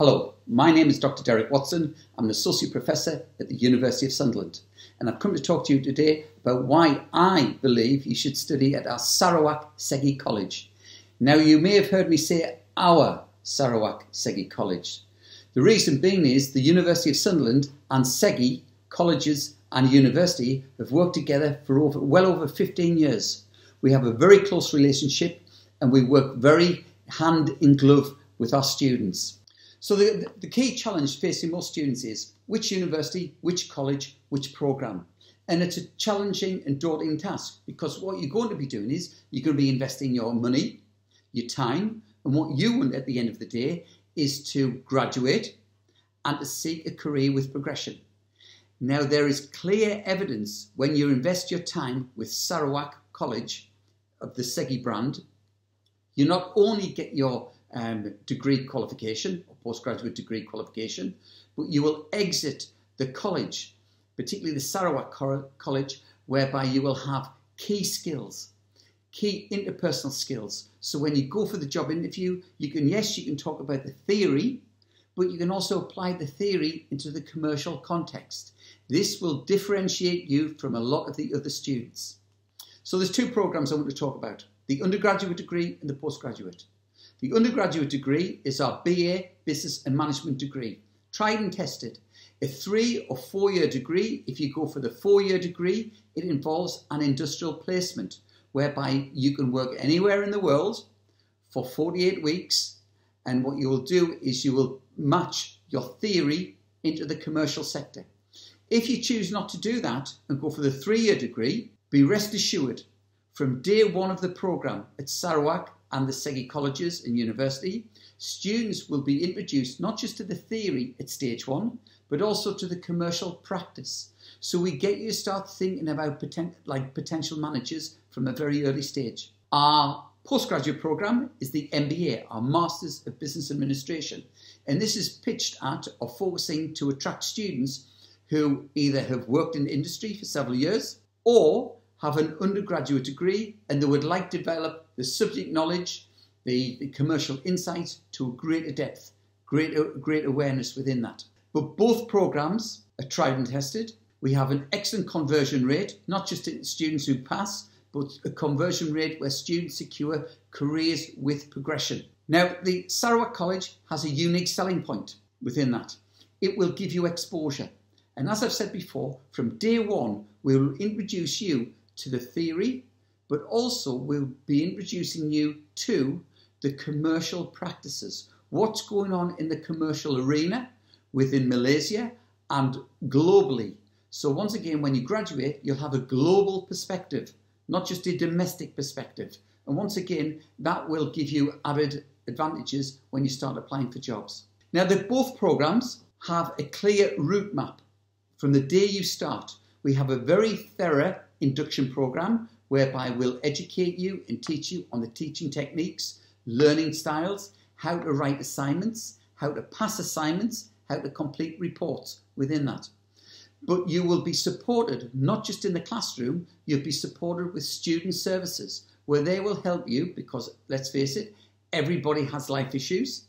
Hello, my name is Dr. Derek Watson. I'm an Associate Professor at the University of Sunderland, and I've come to talk to you today about why I believe you should study at our Sarawak Segi College. Now, you may have heard me say our Sarawak Segi College. The reason being is the University of Sunderland and Segi colleges and university have worked together for over, well over 15 years. We have a very close relationship and we work very hand in glove with our students. So the, the key challenge facing most students is which university, which college, which programme. And it's a challenging and daunting task because what you're going to be doing is you're going to be investing your money, your time, and what you want at the end of the day is to graduate and to seek a career with progression. Now, there is clear evidence when you invest your time with Sarawak College of the Segi brand, you not only get your um, degree qualification or postgraduate degree qualification, but you will exit the college, particularly the Sarawak College, whereby you will have key skills, key interpersonal skills. So when you go for the job interview, you can, yes, you can talk about the theory, but you can also apply the theory into the commercial context. This will differentiate you from a lot of the other students. So there's two programs I want to talk about, the undergraduate degree and the postgraduate. The undergraduate degree is our BA Business and Management degree, tried and tested. A three or four year degree, if you go for the four year degree, it involves an industrial placement whereby you can work anywhere in the world for 48 weeks. And what you will do is you will match your theory into the commercial sector. If you choose not to do that and go for the three year degree, be rest assured from day one of the programme at Sarawak and the Segi colleges and university, students will be introduced not just to the theory at stage one, but also to the commercial practice. So we get you to start thinking about poten- like potential managers from a very early stage. Our postgraduate program is the MBA, our Masters of Business Administration, and this is pitched at or focusing to attract students who either have worked in industry for several years or have an undergraduate degree and they would like to develop the subject knowledge, the, the commercial insight to a greater depth, greater, great awareness within that. But both programs are tried and tested. We have an excellent conversion rate, not just in students who pass, but a conversion rate where students secure careers with progression. Now, the Sarawak College has a unique selling point within that. It will give you exposure. And as I've said before, from day one, we will introduce you to the theory, but also we'll be introducing you to the commercial practices. What's going on in the commercial arena within Malaysia and globally. So, once again, when you graduate, you'll have a global perspective, not just a domestic perspective. And once again, that will give you added advantages when you start applying for jobs. Now, the both programs have a clear route map from the day you start. We have a very thorough induction program whereby we'll educate you and teach you on the teaching techniques, learning styles, how to write assignments, how to pass assignments, how to complete reports within that. But you will be supported not just in the classroom, you'll be supported with student services where they will help you because let's face it, everybody has life issues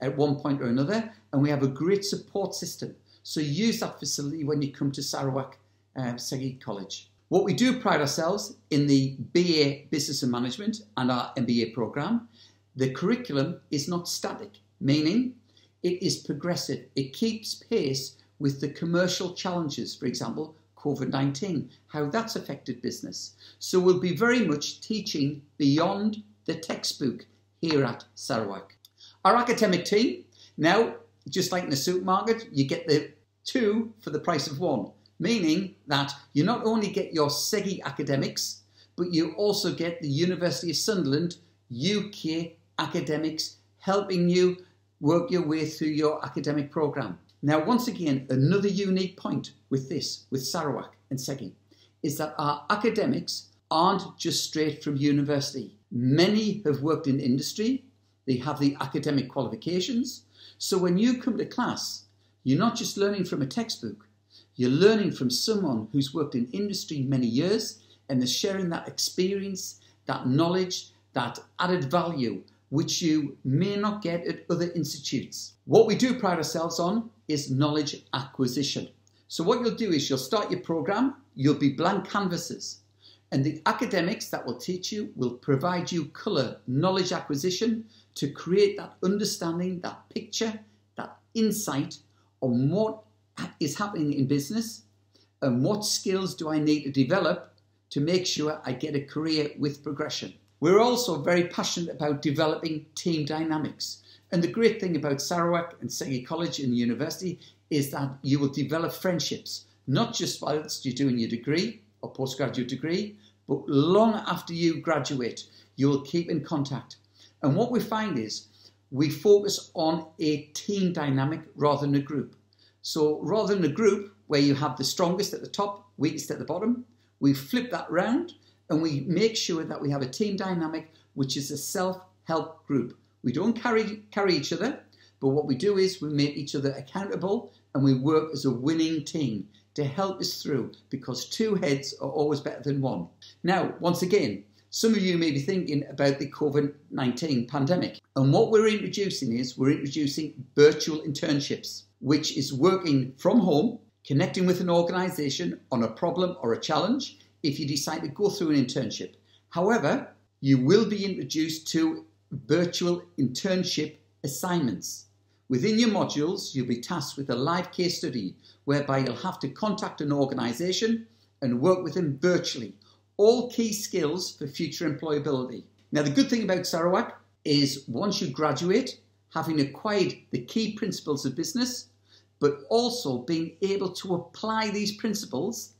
at one point or another, and we have a great support system. So use that facility when you come to Sarawak um, Segi College. What we do pride ourselves in the BA Business and Management and our MBA program, the curriculum is not static, meaning it is progressive. It keeps pace with the commercial challenges, for example, COVID 19, how that's affected business. So we'll be very much teaching beyond the textbook here at Sarawak. Our academic team, now, just like in the supermarket, you get the two for the price of one meaning that you not only get your SEGI academics, but you also get the University of Sunderland UK academics helping you work your way through your academic programme. Now, once again, another unique point with this, with Sarawak and SEGI, is that our academics aren't just straight from university. Many have worked in industry, they have the academic qualifications. So when you come to class, you're not just learning from a textbook, you're learning from someone who's worked in industry many years and they're sharing that experience, that knowledge, that added value which you may not get at other institutes. What we do pride ourselves on is knowledge acquisition. So, what you'll do is you'll start your program, you'll be blank canvases, and the academics that will teach you will provide you colour knowledge acquisition to create that understanding, that picture, that insight on what is happening in business and what skills do I need to develop to make sure I get a career with progression. We're also very passionate about developing team dynamics. And the great thing about Sarawak and Segi College and university is that you will develop friendships, not just whilst you're doing your degree or postgraduate degree, but long after you graduate, you will keep in contact. And what we find is we focus on a team dynamic rather than a group. So rather than a group where you have the strongest at the top, weakest at the bottom, we flip that round and we make sure that we have a team dynamic which is a self-help group. We don't carry, carry each other, but what we do is we make each other accountable and we work as a winning team to help us through because two heads are always better than one. Now, once again, some of you may be thinking about the COVID 19 pandemic. And what we're introducing is we're introducing virtual internships, which is working from home, connecting with an organization on a problem or a challenge, if you decide to go through an internship. However, you will be introduced to virtual internship assignments. Within your modules, you'll be tasked with a live case study whereby you'll have to contact an organisation and work with them virtually. All key skills for future employability. Now, the good thing about Sarawak is once you graduate, having acquired the key principles of business, but also being able to apply these principles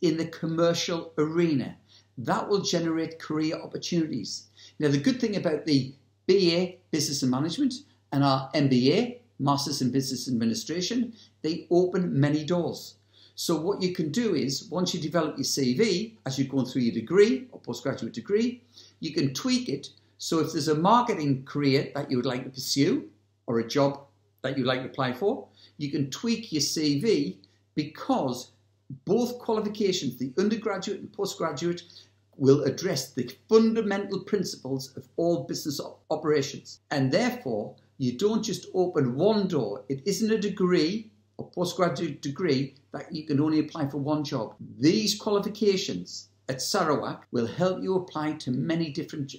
in the commercial arena. That will generate career opportunities. Now, the good thing about the BA Business and Management and our MBA, Masters in Business Administration, they open many doors. So, what you can do is once you develop your CV as you're going through your degree or postgraduate degree, you can tweak it. So, if there's a marketing career that you would like to pursue or a job that you'd like to apply for, you can tweak your CV because both qualifications, the undergraduate and postgraduate, will address the fundamental principles of all business operations. And therefore, you don't just open one door. It isn't a degree or postgraduate degree that you can only apply for one job. These qualifications at Sarawak will help you apply to many different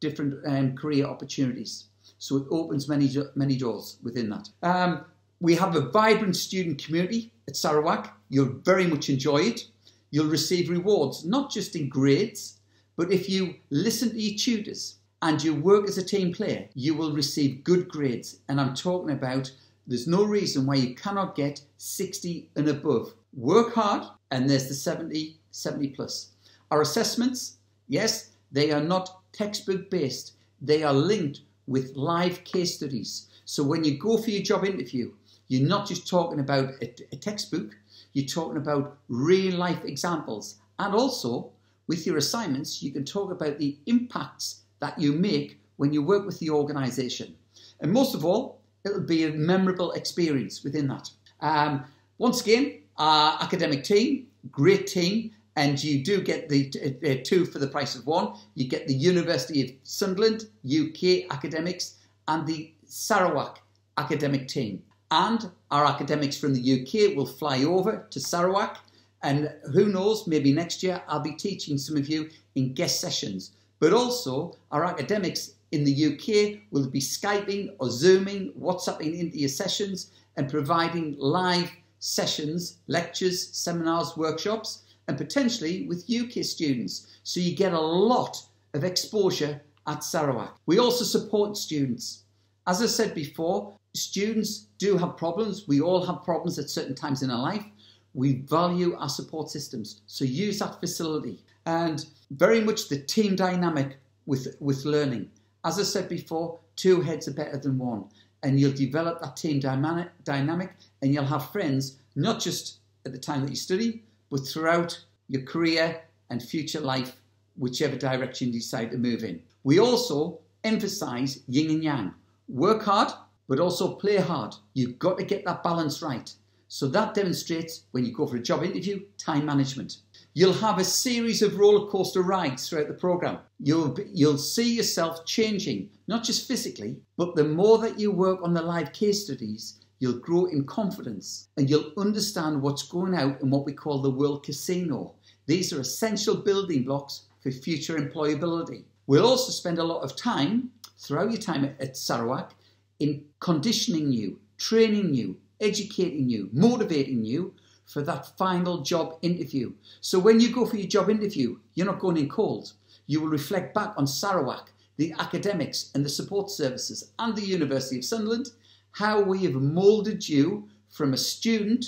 different um, career opportunities. So it opens many many doors within that. Um, we have a vibrant student community at Sarawak. You'll very much enjoy it. You'll receive rewards, not just in grades, but if you listen to your tutors and you work as a team player, you will receive good grades. And I'm talking about there's no reason why you cannot get 60 and above. Work hard, and there's the 70, 70 plus. Our assessments, yes, they are not textbook based, they are linked with live case studies. So when you go for your job interview, you're not just talking about a, a textbook, you're talking about real life examples. And also, with your assignments, you can talk about the impacts that you make when you work with the organization. And most of all, it'll be a memorable experience within that. Um, once again, our academic team, great team, and you do get the uh, two for the price of one. You get the University of Sunderland, UK academics, and the Sarawak academic team and our academics from the UK will fly over to Sarawak. And who knows, maybe next year I'll be teaching some of you in guest sessions. But also, our academics in the UK will be Skyping or Zooming, WhatsApping into your sessions and providing live sessions, lectures, seminars, workshops, and potentially with UK students. So you get a lot of exposure at Sarawak. We also support students. As I said before, students do have problems. We all have problems at certain times in our life. We value our support systems. So use that facility. And very much the team dynamic with, with learning. As I said before, two heads are better than one. And you'll develop that team dynamic, dynamic and you'll have friends, not just at the time that you study, but throughout your career and future life, whichever direction you decide to move in. We also emphasize yin and yang. Work hard, but also play hard. You've got to get that balance right. So that demonstrates when you go for a job interview, time management. You'll have a series of roller coaster rides throughout the program. You'll, you'll see yourself changing, not just physically, but the more that you work on the live case studies, you'll grow in confidence and you'll understand what's going out in what we call the world casino. These are essential building blocks for future employability. We'll also spend a lot of time throughout your time at, at Sarawak in conditioning you, training you, educating you, motivating you for that final job interview. So when you go for your job interview, you're not going in cold. You will reflect back on Sarawak, the academics and the support services, and the University of Sunderland, how we have moulded you from a student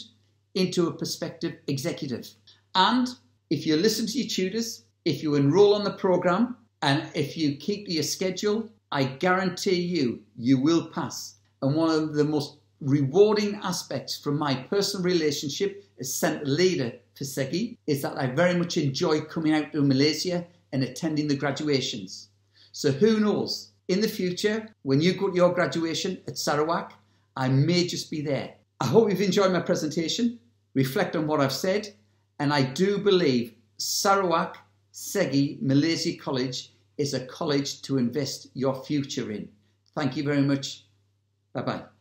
into a prospective executive. And if you listen to your tutors, if you enroll on the program, and if you keep your schedule, I guarantee you, you will pass. And one of the most rewarding aspects from my personal relationship as centre leader for SEGI is that I very much enjoy coming out to Malaysia and attending the graduations. So who knows, in the future, when you go to your graduation at Sarawak, I may just be there. I hope you've enjoyed my presentation, reflect on what I've said, and I do believe Sarawak Segi Malaysia College is a college to invest your future in. Thank you very much. Bye bye.